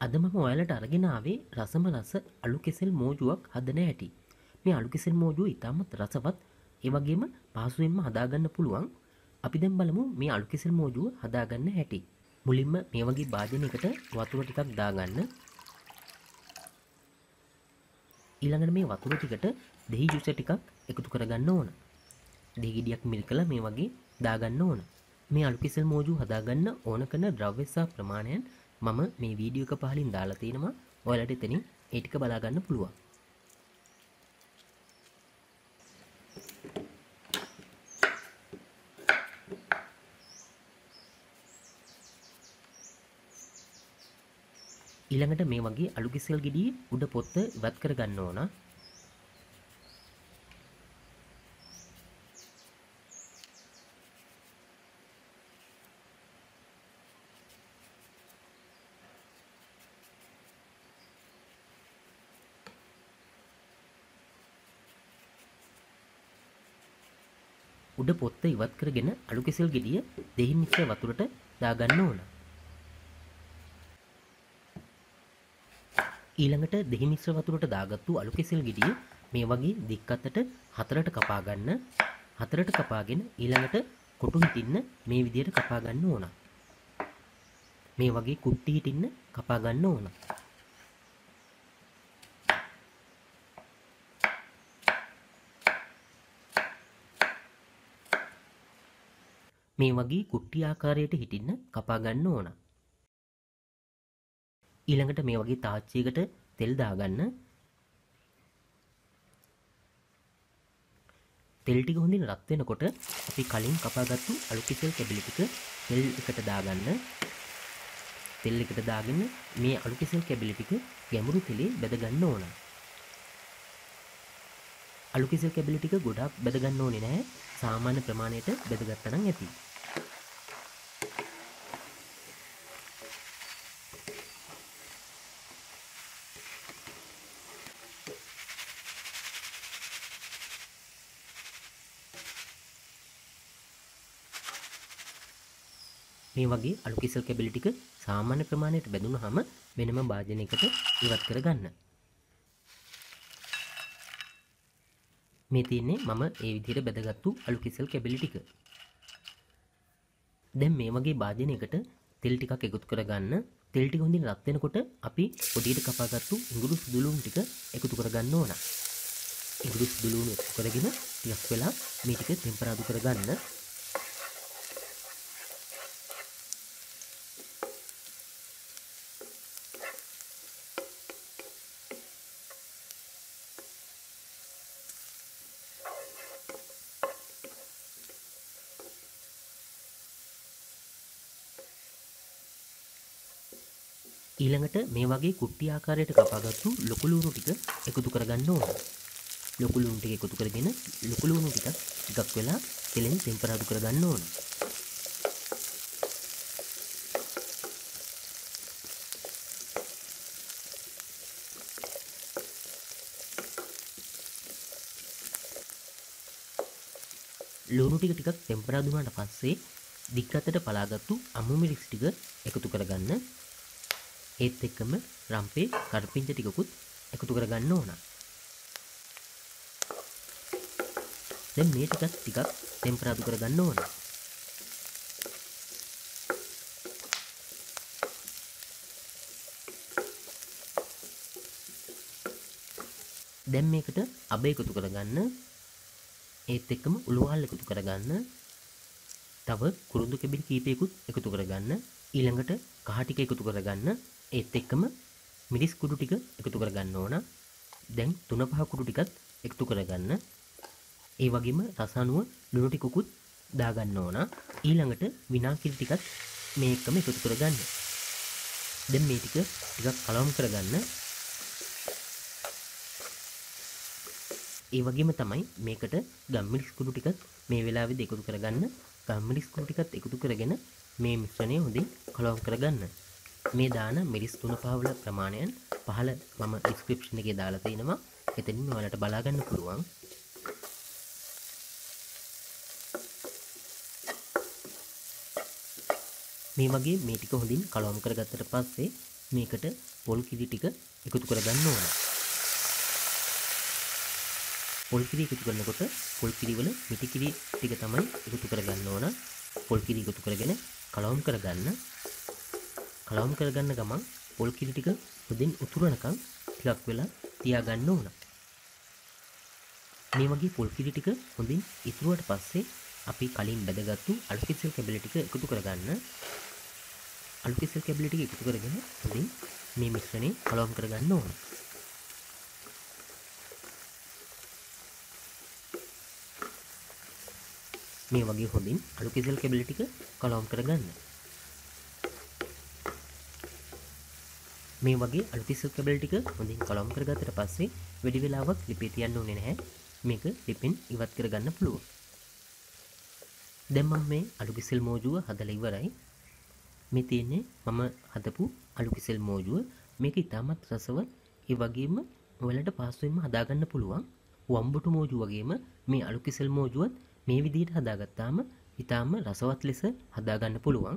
අද මම ඔයාලට අරගෙනාවේ රසම රස අලු කෙසෙල් මෝජුවක් හදන හැටි. මේ අලු කෙසෙල් මෝජුව ඉතාමත් රසවත් ඒවගේම පහසුවෙන්ම හදාගන්න පුළුවන් අපි දැම් බලමු මේ අලු කෙසෙල් මෝජුව හදාගන්න හැටි. මුලින්ම මේ වගේ භාජනයකට වතුර ටිකක් දාගන්න ඊළඟට මේ වතුර ටිකට දෙහි ජුස ටිකක් එකතු කරගන්න ඕන. දෙහිගෙඩියක් මිල් කළ මේ වගේ දාගන්න ඕන. මේ අලු කෙසෙල් මෝජු හදාගන්න ඕන කරන ද්‍රව්‍යසා ප්‍රමාණයන් මම මේ වීඩියෝ එක පහලින් දාලා තියෙනවා. ඔයාලට එතනින් ඒ ටික බලාගන්න පුළුවන්. ඊළඟට මේ වගේ අලු කිසල් ගෙඩියේ උඩ පොත්ත ඉවත් කරගන්න ඕන. උඩ පොත්ත ඉවත් කරගෙන අලු කෙසෙල් ගෙඩිය දෙහින් මිශ්‍ර වතුරට දාගන්න ඕන. ඊළඟට දෙහි මිශ්‍ර වතුරට දාගත්තු අලු කෙසෙල් ගෙඩිය මේ වගේ දික් අතට හතරට කපා ගන්න. හතරට කපාගෙන ඊළඟට කොටු හිටින්න මේ විදිහට කපා ගන්න ඕන. මේ වගේ කුට්ටි හිටින්න කපා ගන්න ඕන. මේ වගේ කුට්ටි ආකාරයට හිටින්න කපා ගන්න ඕන. ඊළඟට මේ වගේ තාච්චයකට තෙල් දාගන්න. තෙල් ටික හොඳින් රත් වෙනකොට අපි කලින් කපාගත්තු අලු කිසල් කැබලි ටික තෙල් එකට දාගන්න. තෙල් එකට දාගෙන මේ අලු කිසල් කැබලි ටික ගැඹුරු තෙලේ බැද ගන්න ඕන. අලු කිසල් කැබලි ටික ගොඩක් බැද ගන්න ඕනේ නැහැ. සාමාන්‍ය ප්‍රමාණයට බැදගත්තා නම් ඇති. මේ වගේ අලු කිසල් කැබලි ටික සාමාන්‍ය ප්‍රමාණයට බැඳුනහම වෙනම භාජනයකට ඉවත් කරගන්න. මේ තියන්නේ මම ඒ විදිහට බැදගත්තු අලු කිසල් කැබලි ටික. දැන් මේ වගේ භාජනයකට තෙල් ටිකක් එකතු කරගන්න. තෙල් ටික හොඳින් රත් වෙනකොට අපි පොඩියට කපාගත්තු ඉඟුරු සුදුලුණු ටික එකතු කරගන්න ඕන. ඉඟුරු සුදුලුණු එකතු කරගෙන ටිකක් වෙලා මේ ටික ටෙම්පරාදු කරගන්න. ඊළඟට මේ වගේ කුට්ටි ආකාරයට කපාගත්තු ලොකු ලුණු ටික එකතු කරගන්න ඕන. ලොකු ලුණු ටික එකතු කරගෙන ලොකු ලුණු ටික ටිකක් වෙලා තෙලෙන් ටෙම්පරාදු කරගන්න ඕන. ලුණු ටික ටිකක් ටෙම්පරාදු වුණාට පස්සේ දික් අතට පලාගත්තු අමු මිරිස් ටික එකතු කරගන්න ඒත් එක්කම රම්පේ කරපිංච ටිකකුත් එකතු කරගන්න ඕන. දැන් මේ ටිකත් ටිකක් ටෙම්පරාදු කරගන්න ඕන. දැන් මේකට අබ එකතු කරගන්න ඒත් එක්කම උළුවහල් එකතු කරගන්න තව කුරුඳු කෙබිලි කීපයකුත් එකතු කරගන්න ඊළඟට කහ ටික එකතු කරගන්න ඒත් එක්කම මිරිස් කුඩු ටික එකතු කරගන්න ඕන. දැන් තුන පහ කුඩු ටිකත් එකතු කරගන්න. ඒ වගේම රස අනුව ලුණු ටිකකුත් දාගන්න ඕන. ඊළඟට විනාගිරි ටිකත් මේ එක්කම එකතු කරගන්න. දැන් මේ ටික ටිකක් කලවම් කරගන්න. ඒ වගේම තමයි මේකට ගම්මිරිස් කුඩු ටිකත් මේ වෙලාවේදී එකතු කරගන්න. ගම්මිරිස් කුඩු ටිකත් එකතු කරගෙන මේ මිශ්‍රණය හොඳින් කලවම් කරගන්න. මේ දාන මිරිස් තුන පහවල ප්‍රමාණයන් පහල මම ඩිස්ක්‍රිප්ෂන් එකේ දාලා තිනවා. එතනින් ඔයාලට බලා ගන්න පුළුවන්. මේ වගේ මේ ටික හොඳින් කලවම් කරගත්තට පස්සේ මේකට පොල් කිරි ටික එකතු කරගන්න ඕන. පොල් කිරි එකතු කරනකොට පොල් කිරි වල මිටි කිරි ටික තමයි එකතු කරගන්න ඕන. පොල් කිරි එකතු කරගෙන කලවම් කරගන්න. කලවම් කරගන්න ගමන් පොල් කිරි ටික හොඳින් උතුරනකම් ටිකක් වෙලා තියාගන්න ඕන. මේ වගේ පොල් කිරි ටික හොඳින් ඉතුරුවට පස්සේ අපි කලින් බැදගත්තු අලු කිසල් කැබලි ටික එකතු කරගන්න. අලු කිසල් කැබලි ටික එකතු කරගෙන හොඳින් මේ මිශ්‍රණය කලවම් කරගන්න ඕන. මේ වගේ හොඳින් අලු කිසල් කැබලි ටික කලවම් කරගන්න. මේ වගේ අලු කිසල් කැබලි ටික හොඳින් කලවම් කරගත්තට පස්සේ වැඩි වෙලාවක් ලිපේ තියන්න ඕනේ නැහැ. මේක ලිපෙන් ඉවත් කරගන්න පුළුවන්. දැන් මම මේ අලු කිසල් මෝජුව හදලා ඉවරයි. මේ තියෙන්නේ මම හදපු අලු කිසල් මෝජුව. මේක ඉතාමත් රසවත්. ඒ වගේම ඔයාලට පහසුවෙන්ම හදාගන්න පුළුවන්. වම්බුටු මෝජු වගේම මේ අලු කිසල් මෝජුවත් මේ විදිහට හදාගත්තාම ඉතාම රසවත් ලෙස හදාගන්න පුළුවන්.